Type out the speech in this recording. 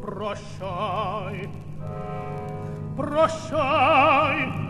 Прощай, прощай,